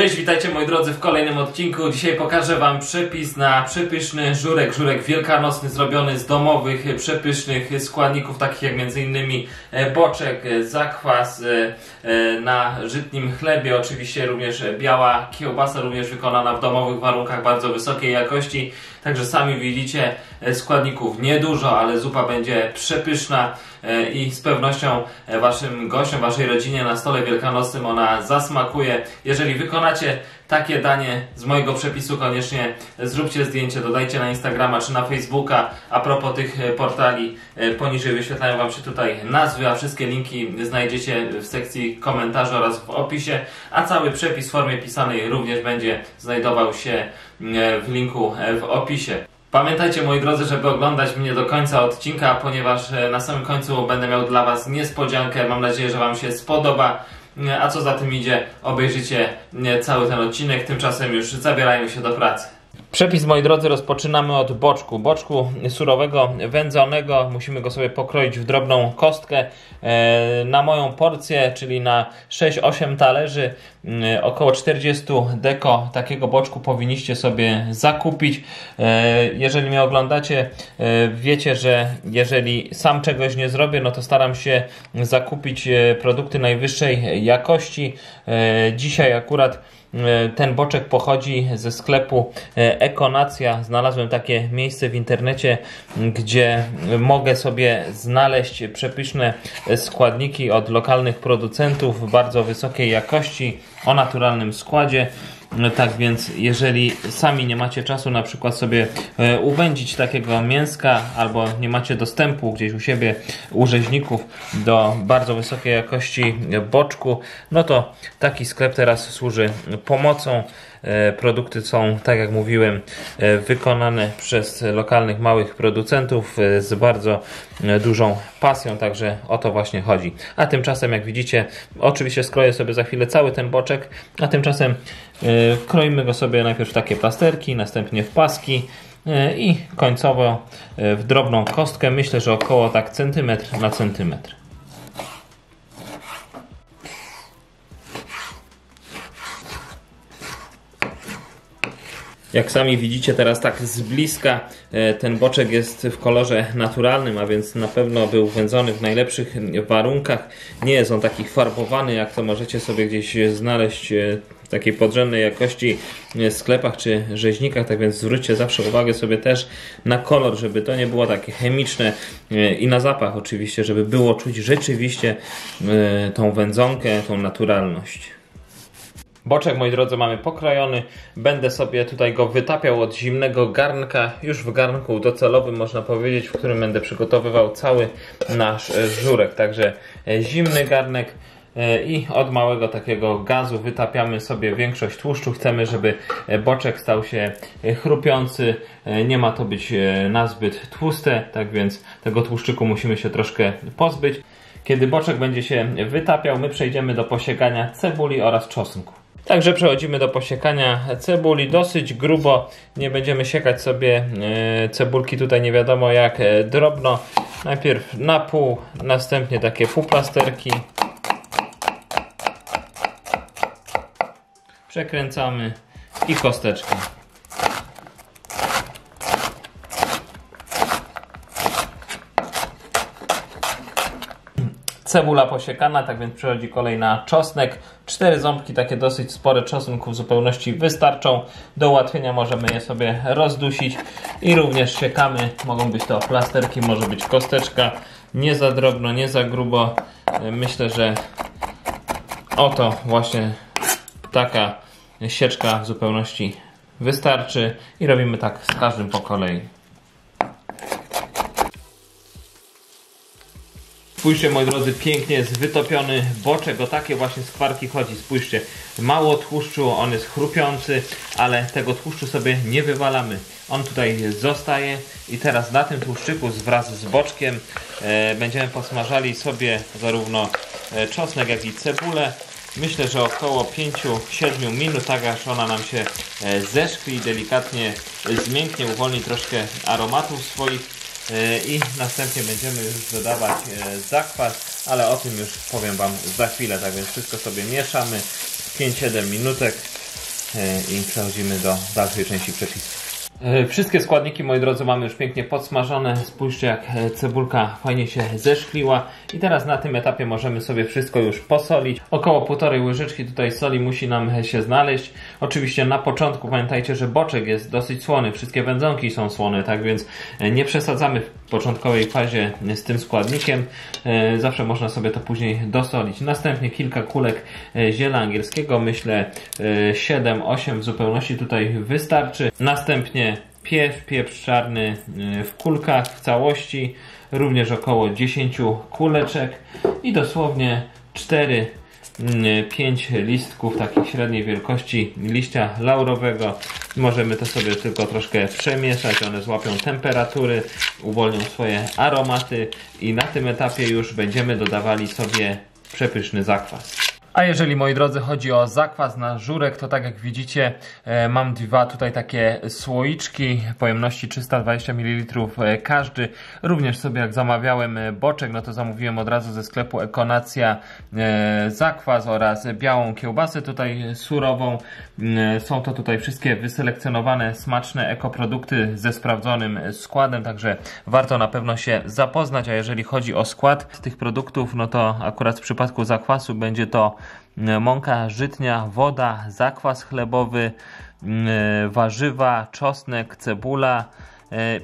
Cześć, witajcie moi drodzy w kolejnym odcinku. Dzisiaj pokażę Wam przepis na przepyszny żurek. Żurek wielkanocny zrobiony z domowych, przepysznych składników, takich jak m.in. e, boczek, e, zakwas e, na żytnim chlebie, oczywiście również biała kiełbasa, również wykonana w domowych warunkach bardzo wysokiej jakości. Także sami widzicie składników niedużo, ale zupa będzie przepyszna i z pewnością Waszym gościom, Waszej rodzinie na stole wielkanocnym ona zasmakuje. Jeżeli wykonacie takie danie z mojego przepisu, koniecznie zróbcie zdjęcie, dodajcie na Instagrama czy na Facebooka. A propos tych e, portali, e, poniżej wyświetlają Wam się tutaj nazwy, a wszystkie linki znajdziecie w sekcji komentarzy oraz w opisie. A cały przepis w formie pisanej również będzie znajdował się e, w linku w opisie. Pamiętajcie moi drodzy, żeby oglądać mnie do końca odcinka, ponieważ na samym końcu będę miał dla Was niespodziankę. Mam nadzieję, że Wam się spodoba. A co za tym idzie, obejrzycie cały ten odcinek. Tymczasem już zabierają się do pracy. Przepis, moi drodzy, rozpoczynamy od boczku. Boczku surowego, wędzonego. Musimy go sobie pokroić w drobną kostkę. E, na moją porcję, czyli na 6-8 talerzy, e, około 40 deko takiego boczku powinniście sobie zakupić. E, jeżeli mnie oglądacie, wiecie, że jeżeli sam czegoś nie zrobię, no to staram się zakupić produkty najwyższej jakości. Dzisiaj akurat ten boczek pochodzi ze sklepu e, Ekonacja. Znalazłem takie miejsce w internecie, gdzie mogę sobie znaleźć przepyszne składniki od lokalnych producentów bardzo wysokiej jakości o naturalnym składzie. No tak więc, jeżeli sami nie macie czasu na przykład sobie e, uwędzić takiego mięska albo nie macie dostępu gdzieś u siebie u rzeźników do bardzo wysokiej jakości boczku, no to taki sklep teraz służy pomocą. E, produkty są, tak jak mówiłem, e, wykonane przez lokalnych małych producentów e, z bardzo dużą pasją, także o to właśnie chodzi. A tymczasem, jak widzicie, oczywiście skroję sobie za chwilę cały ten boczek, a tymczasem kroimy go sobie najpierw w takie plasterki, następnie w paski i końcowo w drobną kostkę, myślę, że około tak centymetr na centymetr. Jak sami widzicie teraz tak z bliska, e, ten boczek jest w kolorze naturalnym, a więc na pewno był wędzony w najlepszych warunkach. Nie jest on taki farbowany, jak to możecie sobie gdzieś znaleźć e, takiej podrzędnej jakości w sklepach czy rzeźnikach, tak więc zwróćcie zawsze uwagę sobie też na kolor, żeby to nie było takie chemiczne e, i na zapach oczywiście, żeby było czuć rzeczywiście tą wędzonkę, tą naturalność. Boczek, moi drodzy, mamy pokrojony. Będę sobie tutaj go wytapiał od zimnego garnka. Już w garnku docelowym, można powiedzieć, w którym będę przygotowywał cały nasz e, żurek. Także e, zimny garnek e, i od małego takiego gazu wytapiamy sobie większość tłuszczu. Chcemy, żeby boczek stał się chrupiący. Nie ma to być nazbyt tłuste, tak więc tego tłuszczyku musimy się troszkę pozbyć. Kiedy boczek będzie się wytapiał, my przejdziemy do posiekania cebuli oraz czosnku. Także przechodzimy do posiekania cebuli dosyć grubo. Nie będziemy siekać sobie e, cebulki tutaj nie wiadomo jak e, drobno. Najpierw na pół, następnie takie półplasterki. Przekręcamy i kosteczkę. Cebula posiekana, tak więc przechodzi kolej na czosnek. Cztery ząbki, takie dosyć spore czosnku w zupełności wystarczą. Do ułatwienia możemy je sobie rozdusić i również siekamy. Mogą być to plasterki, może być kosteczka. Nie za drobno, nie za grubo. Myślę, że oto właśnie taka sieczka w zupełności wystarczy i robimy tak z każdym po kolei. Spójrzcie moi drodzy, pięknie jest wytopiony boczek, o takie właśnie skwarki chodzi. Spójrzcie, mało tłuszczu, on jest chrupiący, ale tego tłuszczu sobie nie wywalamy. On tutaj zostaje i teraz na tym tłuszczyku wraz z boczkiem e, będziemy posmażali sobie zarówno e, czosnek, jak i cebulę. Myślę, że około 5-7 minut, tak aż ona nam się e, zeszkli, delikatnie zmięknie, uwolni troszkę aromatów swoich i następnie będziemy już dodawać e, zakwas, ale o tym już powiem Wam za chwilę, tak więc wszystko sobie mieszamy 5-7 minutek i przechodzimy do dalszej części przepisu. E, wszystkie składniki, moi drodzy, mamy już pięknie podsmażone. Spójrzcie, jak e, cebulka fajnie się zeszkliła. I teraz na tym etapie możemy sobie wszystko już posolić. Około półtorej łyżeczki tutaj soli musi nam się znaleźć. Oczywiście na początku pamiętajcie, że boczek jest dosyć słony. Wszystkie wędzonki są słone, tak więc e, nie przesadzamy w początkowej fazie z tym składnikiem. Zawsze można sobie to później dosolić. Następnie kilka kulek ziela angielskiego. Myślę 7-8 w zupełności tutaj wystarczy. Następnie piew, pieprz czarny y, w kulkach w całości, również około 10 kuleczek i dosłownie 4 5 y, listków takich średniej wielkości liścia laurowego. Możemy to sobie tylko troszkę przemieszać, one złapią temperatury, uwolnią swoje aromaty i na tym etapie już będziemy dodawali sobie przepyszny zakwas. A jeżeli moi drodzy chodzi o zakwas na żurek, to tak jak widzicie e, mam dwa tutaj takie słoiczki pojemności 320 ml e, każdy. Również sobie jak zamawiałem e, boczek, no to zamówiłem od razu ze sklepu Ekonacja zakwas oraz białą kiełbasę tutaj surową. Są to tutaj wszystkie wyselekcjonowane smaczne ekoprodukty ze sprawdzonym składem, także warto na pewno się zapoznać, a jeżeli chodzi o skład tych produktów, no to akurat w przypadku zakwasu będzie to mąka żytnia, woda, zakwas chlebowy, mm, warzywa, czosnek, cebula,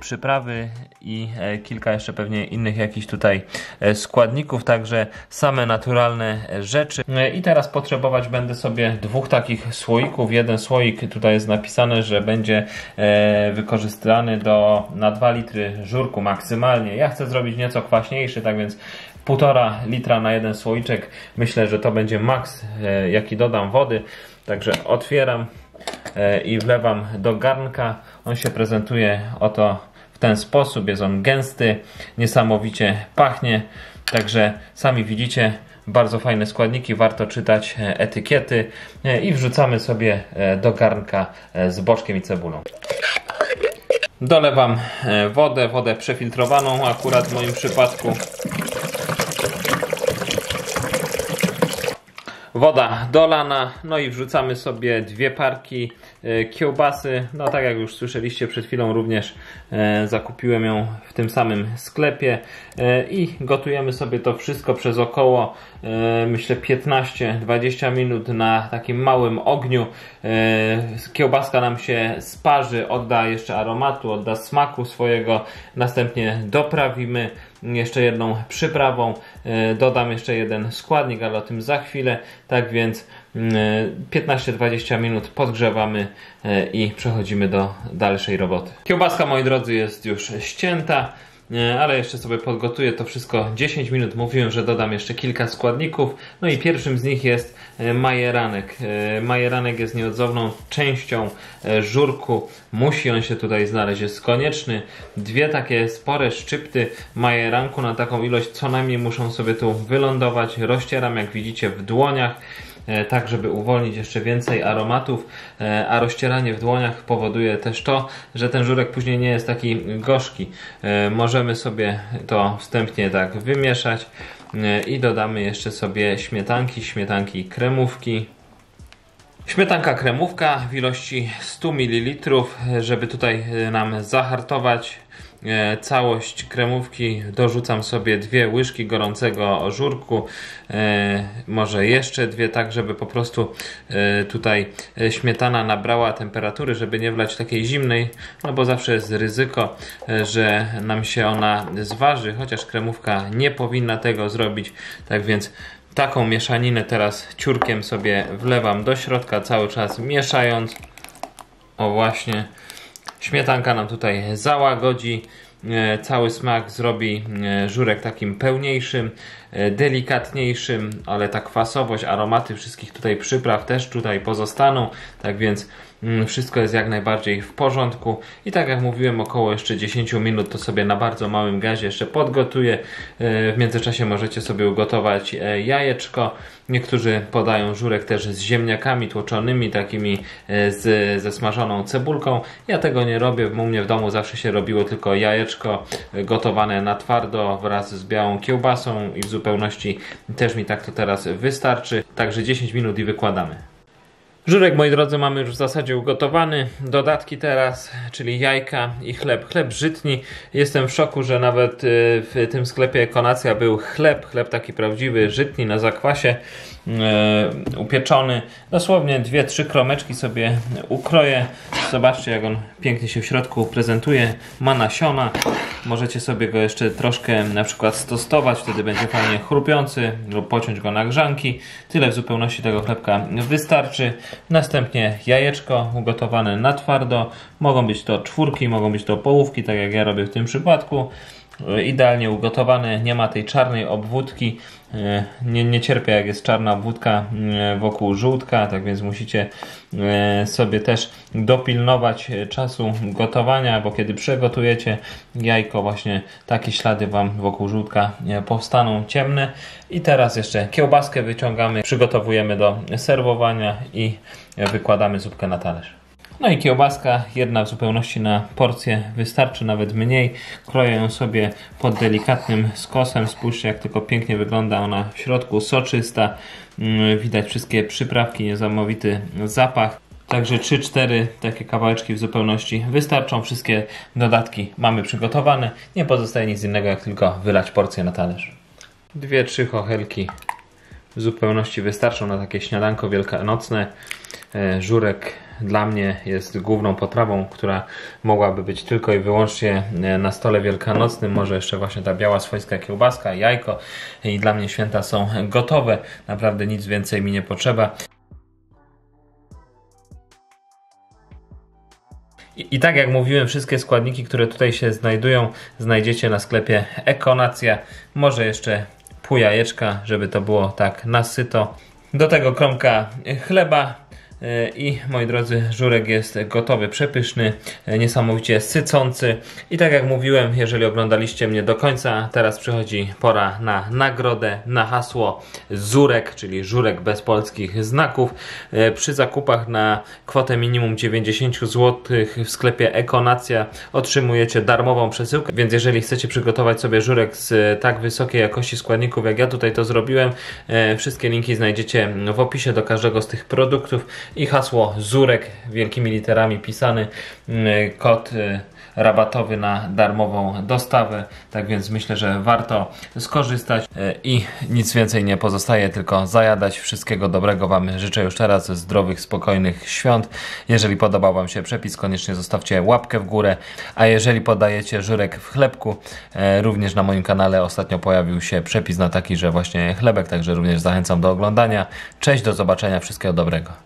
przyprawy i e, kilka jeszcze pewnie innych jakichś tutaj e, składników, także same naturalne rzeczy. I teraz potrzebować będę sobie dwóch takich słoików. Jeden słoik tutaj jest napisane, że będzie wykorzystany do na 2 litry żurku maksymalnie. Ja chcę zrobić nieco kwaśniejszy, tak więc półtora litra na jeden słoiczek. Myślę, że to będzie maks, e, jaki dodam wody. Także otwieram e, i wlewam do garnka. On się prezentuje oto w ten sposób. Jest on gęsty, niesamowicie pachnie. Także sami widzicie, bardzo fajne składniki, warto czytać e, etykiety i wrzucamy sobie do garnka z boczkiem i cebulą. Dolewam wodę, wodę przefiltrowaną akurat w moim przypadku. Woda dolana, no i wrzucamy sobie dwie parki e, kiełbasy, no tak jak już słyszeliście przed chwilą również e, zakupiłem ją w tym samym sklepie e, i gotujemy sobie to wszystko przez około myślę 15-20 minut na takim małym ogniu. Kiełbaska nam się sparzy, odda jeszcze aromatu, odda smaku swojego. Następnie doprawimy jeszcze jedną przyprawą. E, dodam jeszcze jeden składnik, ale o tym za chwilę. Tak więc 15-20 mm, minut podgrzewamy e, i przechodzimy do dalszej roboty. Kiełbaska, moi drodzy, jest już ścięta ale jeszcze sobie podgotuję to wszystko 10 minut. Mówiłem, że dodam jeszcze kilka składników. No i pierwszym z nich jest e, majeranek. E, majeranek jest nieodzowną częścią e, żurku. Musi on się tutaj znaleźć, jest konieczny. Dwie takie spore szczypty majeranku na taką ilość co najmniej muszą sobie tu wylądować. Rozcieram jak widzicie w dłoniach. E, tak żeby uwolnić jeszcze więcej aromatów, e, a rozcieranie w dłoniach powoduje też to, że ten żurek później nie jest taki gorzki. E, możemy sobie to wstępnie tak wymieszać i dodamy jeszcze sobie śmietanki, śmietanki kremówki. Śmietanka kremówka w ilości 100 ml, żeby tutaj nam zahartować całość kremówki dorzucam sobie dwie łyżki gorącego żurku, e, może jeszcze dwie, tak żeby po prostu e, tutaj śmietana nabrała temperatury, żeby nie wlać takiej zimnej, no bo zawsze jest ryzyko, że nam się ona zważy, chociaż kremówka nie powinna tego zrobić, tak więc taką mieszaninę teraz ciurkiem sobie wlewam do środka, cały czas mieszając. O właśnie, Śmietanka nam tutaj załagodzi, e, cały smak zrobi e, żurek takim pełniejszym, e, delikatniejszym, ale ta kwasowość, aromaty wszystkich tutaj przypraw też tutaj pozostaną, tak więc wszystko jest jak najbardziej w porządku. I tak jak mówiłem około jeszcze 10 minut to sobie na bardzo małym gazie jeszcze podgotuję. E, w międzyczasie możecie sobie ugotować e, jajeczko. Niektórzy podają żurek też z ziemniakami tłoczonymi takimi e, z, ze smażoną cebulką. Ja tego nie robię, u mnie w domu zawsze się robiło tylko jajeczko gotowane na twardo wraz z białą kiełbasą i w zupełności też mi tak to teraz wystarczy. Także 10 minut i wykładamy Żurek, moi drodzy, mamy już w zasadzie ugotowany. Dodatki teraz, czyli jajka i chleb. Chleb żytni. Jestem w szoku, że nawet y, w tym sklepie Ekonacja był chleb. Chleb taki prawdziwy, żytni na zakwasie. Yy, upieczony. Dosłownie dwie, trzy kromeczki sobie ukroję. Zobaczcie, jak on pięknie się w środku prezentuje. Ma nasiona. Możecie sobie go jeszcze troszkę na przykład stostować, wtedy będzie fajnie chrupiący lub pociąć go na grzanki. Tyle w zupełności tego chlebka wystarczy. Następnie jajeczko ugotowane na twardo. Mogą być to czwórki, mogą być to połówki, tak jak ja robię w tym przypadku. Idealnie ugotowane, nie ma tej czarnej obwódki. Nie, nie cierpię jak jest czarna obwódka wokół żółtka, tak więc musicie sobie też dopilnować czasu gotowania, bo kiedy przegotujecie jajko, właśnie takie ślady Wam wokół żółtka powstaną ciemne. I teraz jeszcze kiełbaskę wyciągamy, przygotowujemy do serwowania i wykładamy zupkę na talerz. No i kiełbaska, jedna w zupełności na porcję, wystarczy nawet mniej. Kroję ją sobie pod delikatnym skosem. Spójrzcie jak tylko pięknie wygląda ona w środku, soczysta. Mm, widać wszystkie przyprawki, niesamowity zapach. Także 3-4 takie kawałeczki w zupełności wystarczą. Wszystkie dodatki mamy przygotowane. Nie pozostaje nic innego jak tylko wylać porcję na talerz. Dwie, trzy chochelki w zupełności wystarczą na takie śniadanko wielkanocne. E, żurek dla mnie jest główną potrawą, która mogłaby być tylko i wyłącznie e, na stole wielkanocnym. Może jeszcze właśnie ta biała swojska kiełbaska, jajko i dla mnie święta są gotowe. Naprawdę nic więcej mi nie potrzeba. I, tak jak mówiłem, wszystkie składniki, które tutaj się znajdują, znajdziecie na sklepie Ekonacja. Może jeszcze pół jajeczka, żeby to było tak nasyto. Do tego kromka chleba, I moi drodzy, żurek jest gotowy, przepyszny, e, niesamowicie sycący. I tak jak mówiłem, jeżeli oglądaliście mnie do końca, teraz przychodzi pora na nagrodę, na hasło Zurek, czyli żurek bez polskich znaków. E, przy zakupach na kwotę minimum 90 zł w sklepie Ekonacja otrzymujecie darmową przesyłkę, więc jeżeli chcecie przygotować sobie żurek z tak wysokiej jakości składników, jak ja tutaj to zrobiłem, wszystkie linki znajdziecie w opisie do każdego z tych produktów i hasło Zurek wielkimi literami pisany, mm, kod y, rabatowy na darmową dostawę. Tak więc myślę, że warto skorzystać y, i nic więcej nie pozostaje, tylko zajadać. Wszystkiego dobrego Wam życzę już teraz, zdrowych, spokojnych świąt. Jeżeli podobał Wam się przepis, koniecznie zostawcie łapkę w górę. A jeżeli podajecie żurek w chlebku, y, również na moim kanale ostatnio pojawił się przepis na taki, że właśnie chlebek, także również zachęcam do oglądania. Cześć, do zobaczenia, wszystkiego dobrego.